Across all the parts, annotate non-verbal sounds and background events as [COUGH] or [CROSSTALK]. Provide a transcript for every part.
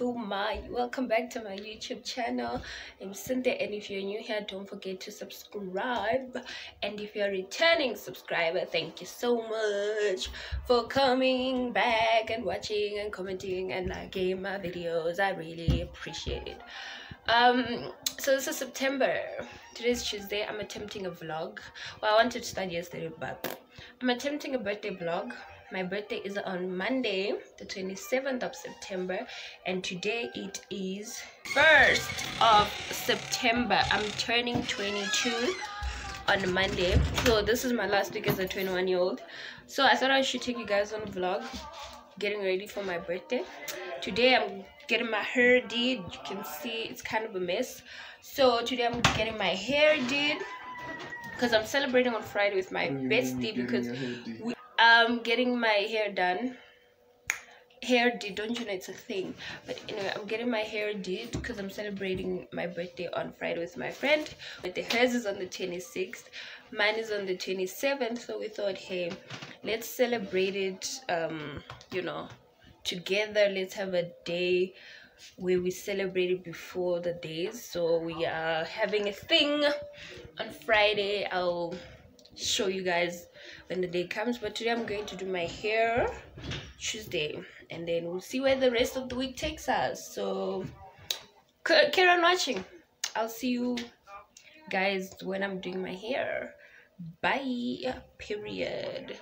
so welcome back to my welcome back to my youtube channel. I'm Cynthea and if you're new here don't forget to subscribe. And if you're a returning subscriber thank you so much for coming back and watching and commenting and liking my videos. I really appreciate it. Um so this is september. Today's tuesday. I'm attempting a vlog. Well i wanted to start yesterday but i'm attempting a birthday vlog my birthday is on monday the 27th of september and today it is 1st of september. I'm turning 22 on monday. So this is my last week as a 21 year old so i thought i should take you guys on a vlog getting ready for my birthday. Today i'm getting my hair did. You can see it's kind of a mess. So today i'm getting my hair did because i'm celebrating on friday with my bestie because we I'm getting my hair done. Hair did don't you know it's a thing? But anyway i'm getting my hair did because i'm celebrating my birthday on friday with my friend. But the hers is on the 26th mine is on the 27th so we thought hey let's celebrate it um you know together. Let's have a day where we celebrate it before the days. So we are having a thing. On friday i'll show you guys when the day comes but today i'm going to do my hair tuesday. And then we'll see where the rest of the week takes us. So carry on watching. I'll see you guys when i'm doing my hair. Bye period.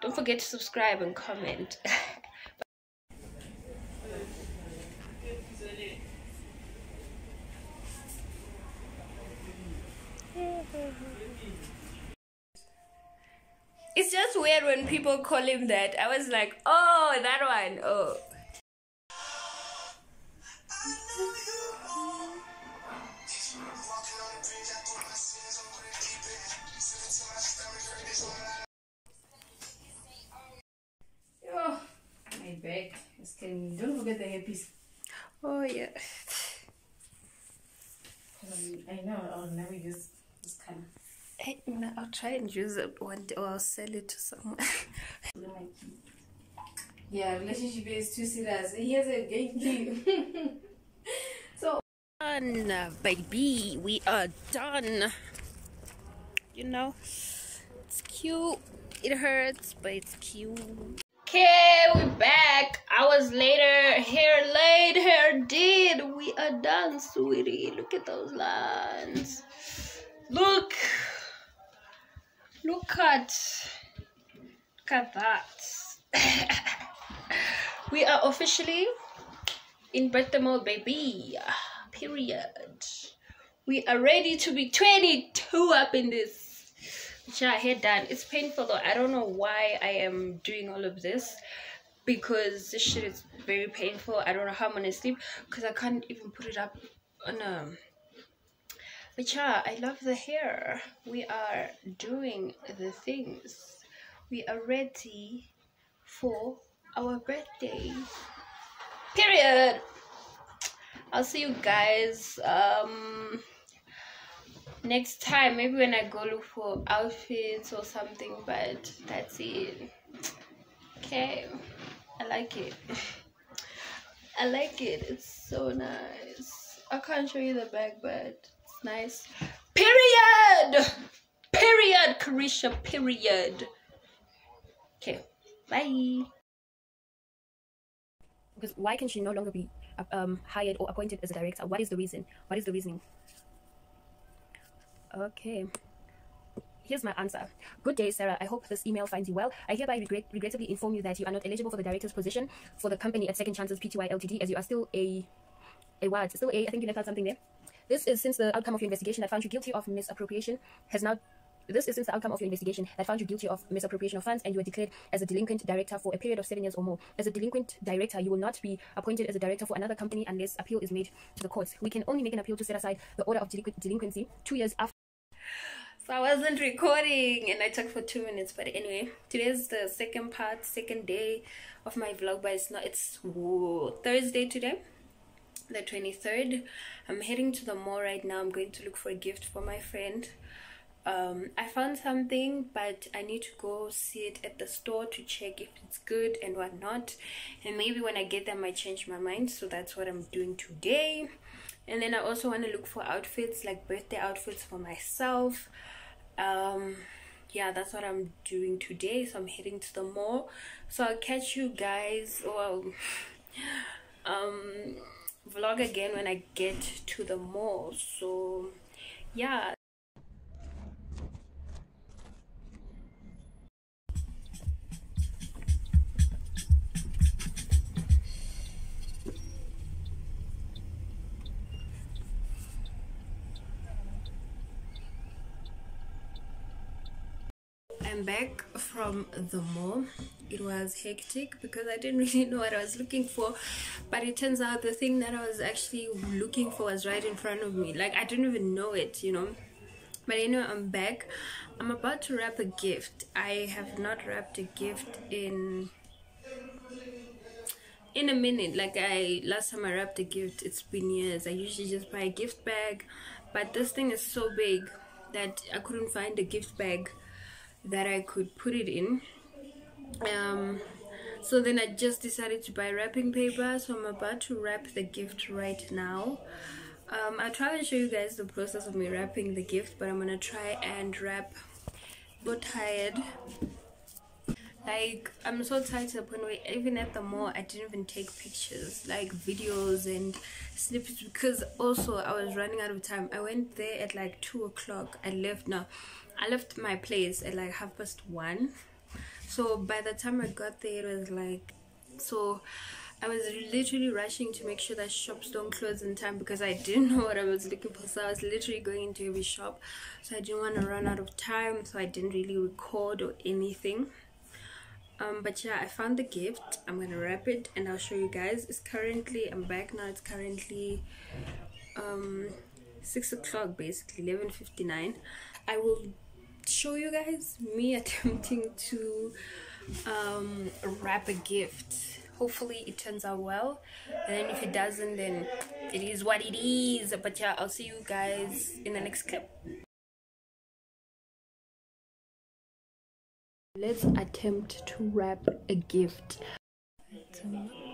Don't forget to subscribe and comment [LAUGHS] it's just weird when people call him that. I was like, oh, that one. Oh. Oh, my back is killing. Don't forget the hairpiece. Oh, yeah. Um, I know I'll never use this kind of. Hey, no, I'll try and use it one day or I'll sell it to someone. yeah, relationship is too serious. Here's a game key. [LAUGHS] so done, baby. We are done. You know, it's cute. It hurts, but it's cute. Okay, we're back. Hours later, hair laid, hair did. We are done, sweetie. Look at those lines. Look. Look at, look at that. [COUGHS] we are officially in birthday mode, baby. Period. We are ready to be 22 up in this. Yeah, hair done. It's painful though. I don't know why I am doing all of this because this shit is very painful. I don't know how I'm gonna sleep because I can't even put it up on a yeah, I love the hair. We are doing the things. We are ready for our birthday. Period. I'll see you guys um next time. Maybe when I go look for outfits or something, but that's it. Okay. I like it. [LAUGHS] I like it. It's so nice. I can't show you the back, but nice. Period. Period, Carisha. Period. Okay. Bye. Because why can she no longer be um, hired or appointed as a director? What is the reason? What is the reasoning? Okay. Here's my answer. Good day, Sarah. I hope this email finds you well. I hereby regret regrettably inform you that you are not eligible for the director's position for the company at Second Chances Pty Ltd as you are still a a what? Still a I think you left out something there. This is since the outcome of your investigation that found you guilty of misappropriation has now this is since the outcome of your investigation that found you guilty of misappropriation of funds and you were declared as a delinquent director for a period of seven years or more. As a delinquent director, you will not be appointed as a director for another company unless appeal is made to the courts. We can only make an appeal to set aside the order of delinqu delinquency two years after. So I wasn't recording and I talked for two minutes, but anyway, today's the second part, second day of my vlog, but it's not, it's whoa, Thursday today the 23rd i'm heading to the mall right now i'm going to look for a gift for my friend um, I found something, but I need to go see it at the store to check if it's good and whatnot. And maybe when I get there, I might change my mind. So that's what I'm doing today. And then I also want to look for outfits, like birthday outfits for myself. Um, yeah, that's what I'm doing today. So I'm heading to the mall. So I'll catch you guys or [LAUGHS] um, vlog again when I get to the mall. So yeah. I'm back from the mall. It was hectic because I didn't [LAUGHS] really know what I was looking for, but it turns out the thing that I was actually looking for was right in front of me. Like I didn't even know it, you know. But anyway, I'm back. I'm about to wrap a gift. I have not wrapped a gift in in a minute. Like I last time I wrapped a gift, it's been years. I usually just buy a gift bag, but this thing is so big that I couldn't find a gift bag that I could put it in. Um, so then I just decided to buy wrapping paper. So I'm about to wrap the gift right now. Um, I'll try and show you guys the process of me wrapping the gift, but I'm gonna try and wrap both tired. Like I'm so tired to the point where even at the mall I didn't even take pictures, like videos and snippets because also I was running out of time. I went there at like two o'clock. I left now. I left my place at like half past one. So by the time I got there, it was like, so I was literally rushing to make sure that shops don't close in time because I didn't know what I was looking for. So I was literally going into every shop. So I didn't want to run out of time. So I didn't really record or anything. Um, but yeah, I found the gift. I'm gonna wrap it and I'll show you guys. It's currently, I'm back now. It's currently um, 6 o'clock basically, 11.59. I will show you guys me attempting to um, wrap a gift. Hopefully it turns out well. And then if it doesn't then it is what it is. But yeah i'll see you guys in the next clip. Let's attempt to wrap a gift. so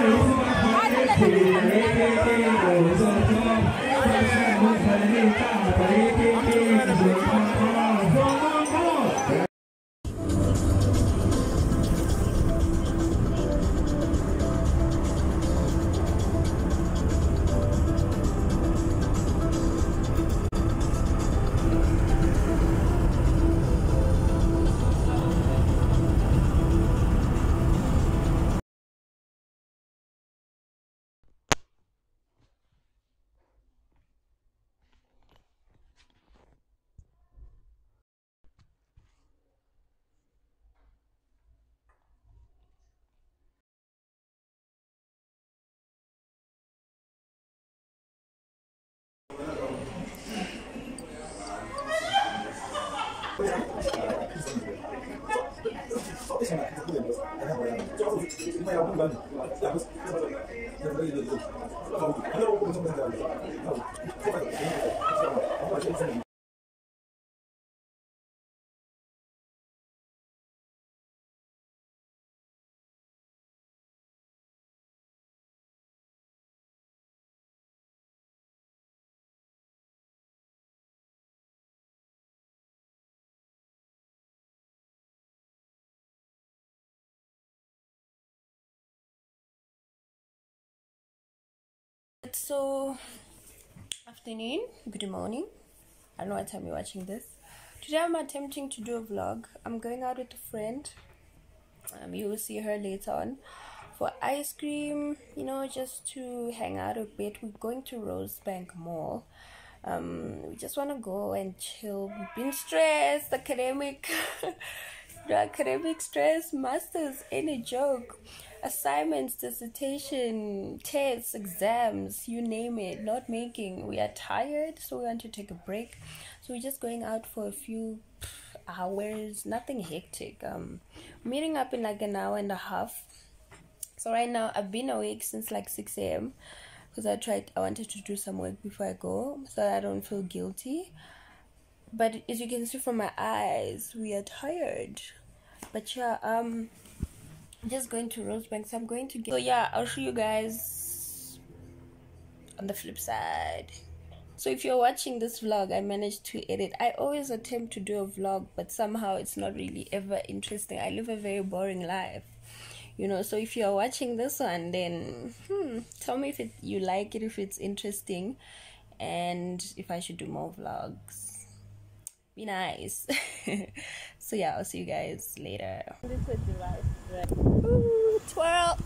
Thank you. That was afternoon. Good morning. I don't know what time you're watching this. Today i'm attempting to do a vlog. I'm going out with a friend. Um, you will see her later on for ice cream you know just to hang out a bit. We're going to rosebank mall. Um, we just want to go and chill. We've been stressed academic [LAUGHS] the academic stress masters any joke assignments dissertation tests exams you name it not making. We are tired so we want to take a break. So we're just going out for a few hours nothing hectic. Um meeting up in like an hour and a half. So right now i've been awake since like 6 a.m because i tried i wanted to do some work before i go so i don't feel guilty but as you can see from my eyes we are tired. But yeah um just going to rosebank so i'm going to get so yeah i'll show you guys on the flip side. So if you're watching this vlog i managed to edit. I always attempt to do a vlog but somehow it's not really ever interesting. I live a very boring life you know. So if you're watching this one then hmm, tell me if it, you like it if it's interesting and if i should do more vlogs be nice. [LAUGHS] So yeah i'll see you guys later. Ooh, twirl